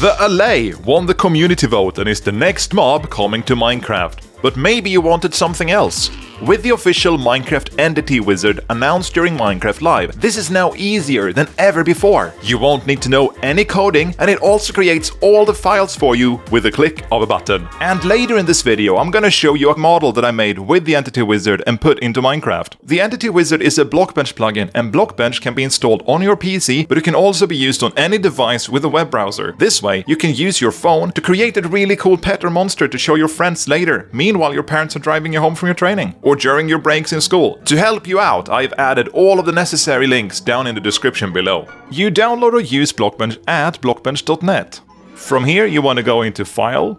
The Allay won the community vote and is the next mob coming to Minecraft. But maybe you wanted something else. With the official Minecraft Entity Wizard announced during Minecraft Live, this is now easier than ever before. You won't need to know any coding, and it also creates all the files for you with a click of a button. And later in this video, I'm gonna show you a model that I made with the Entity Wizard and put into Minecraft. The Entity Wizard is a Blockbench plugin, and Blockbench can be installed on your PC, but it can also be used on any device with a web browser. This way, you can use your phone to create a really cool pet or monster to show your friends later. Meanwhile, your parents are driving you home from your training or during your breaks in school. To help you out, I've added all of the necessary links down in the description below. You download or use Blockbench at blockbench.net. From here, you want to go into File,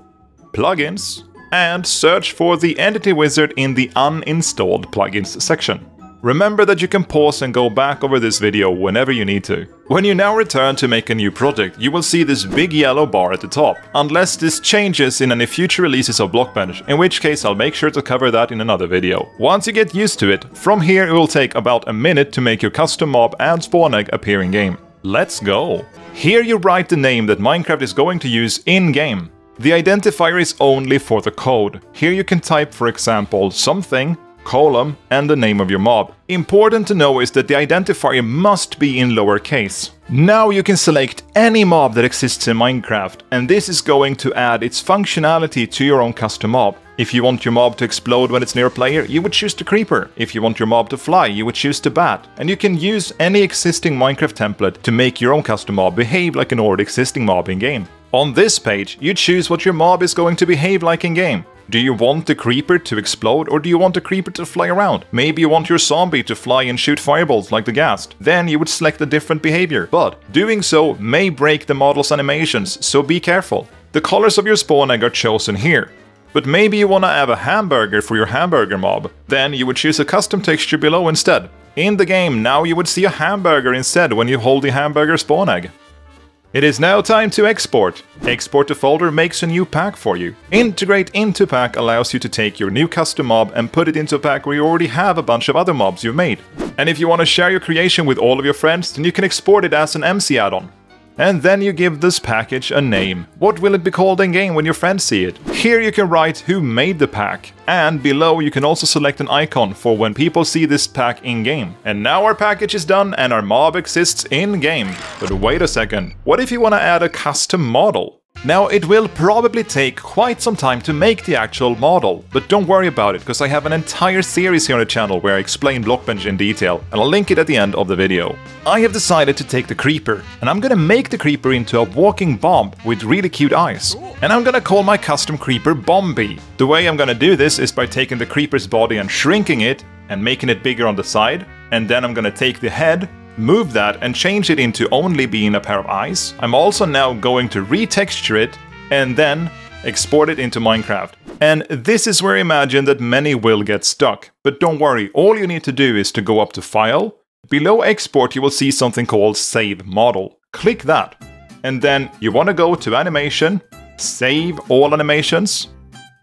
Plugins, and search for the Entity Wizard in the Uninstalled Plugins section. Remember that you can pause and go back over this video whenever you need to. When you now return to make a new project, you will see this big yellow bar at the top, unless this changes in any future releases of Blockbench, in which case I'll make sure to cover that in another video. Once you get used to it, from here it will take about a minute to make your custom mob and spawn egg appear in game. Let's go! Here you write the name that Minecraft is going to use in-game. The identifier is only for the code. Here you can type for example something column, and the name of your mob. Important to know is that the identifier must be in lowercase. Now you can select any mob that exists in Minecraft, and this is going to add its functionality to your own custom mob. If you want your mob to explode when it's near a player, you would choose the creeper. If you want your mob to fly, you would choose the bat. And you can use any existing Minecraft template to make your own custom mob behave like an already existing mob in game. On this page, you choose what your mob is going to behave like in game. Do you want the creeper to explode or do you want the creeper to fly around? Maybe you want your zombie to fly and shoot fireballs like the ghast. Then you would select a different behavior. But doing so may break the model's animations, so be careful. The colors of your spawn egg are chosen here. But maybe you wanna have a hamburger for your hamburger mob. Then you would choose a custom texture below instead. In the game, now you would see a hamburger instead when you hold the hamburger spawn egg. It is now time to export. Export to folder makes a new pack for you. Integrate into pack allows you to take your new custom mob and put it into a pack where you already have a bunch of other mobs you've made. And if you want to share your creation with all of your friends, then you can export it as an MC add-on. And then you give this package a name. What will it be called in game when your friends see it? Here you can write who made the pack. And below you can also select an icon for when people see this pack in game. And now our package is done and our mob exists in game. But wait a second, what if you want to add a custom model? Now, it will probably take quite some time to make the actual model, but don't worry about it, because I have an entire series here on the channel where I explain Blockbench in detail, and I'll link it at the end of the video. I have decided to take the Creeper, and I'm gonna make the Creeper into a walking bomb with really cute eyes. And I'm gonna call my custom Creeper Bombi. The way I'm gonna do this is by taking the Creeper's body and shrinking it, and making it bigger on the side, and then I'm gonna take the head move that and change it into only being a pair of eyes. I'm also now going to retexture it and then export it into Minecraft. And this is where I imagine that many will get stuck. But don't worry, all you need to do is to go up to File. Below Export you will see something called Save Model. Click that. And then you want to go to Animation, Save All Animations,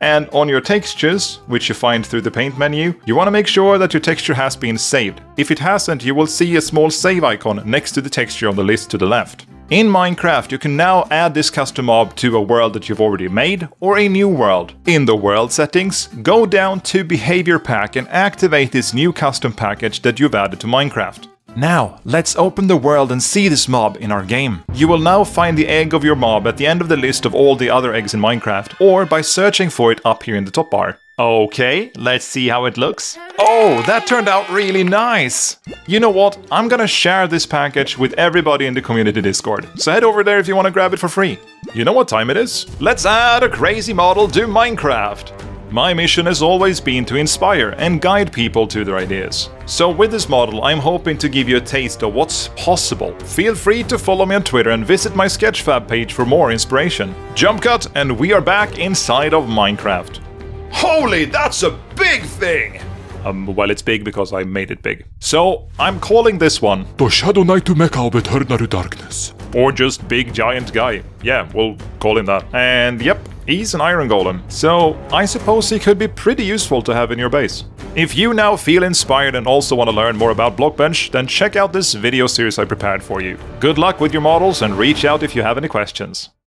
and on your textures, which you find through the paint menu, you want to make sure that your texture has been saved. If it hasn't, you will see a small save icon next to the texture on the list to the left. In Minecraft, you can now add this custom mob to a world that you've already made, or a new world. In the world settings, go down to Behavior Pack and activate this new custom package that you've added to Minecraft. Now, let's open the world and see this mob in our game. You will now find the egg of your mob at the end of the list of all the other eggs in Minecraft, or by searching for it up here in the top bar. Okay, let's see how it looks. Oh, that turned out really nice! You know what? I'm gonna share this package with everybody in the community Discord. So head over there if you wanna grab it for free. You know what time it is? Let's add a crazy model to Minecraft! My mission has always been to inspire and guide people to their ideas. So with this model, I'm hoping to give you a taste of what's possible. Feel free to follow me on Twitter and visit my Sketchfab page for more inspiration. Jump cut, and we are back inside of Minecraft. Holy, that's a big thing! Um, well, it's big because I made it big. So, I'm calling this one... The Shadow Knight to Mecha of Eternal Darkness. Or just Big Giant Guy. Yeah, we'll call him that. And yep, he's an Iron Golem. So, I suppose he could be pretty useful to have in your base. If you now feel inspired and also want to learn more about Blockbench, then check out this video series I prepared for you. Good luck with your models and reach out if you have any questions.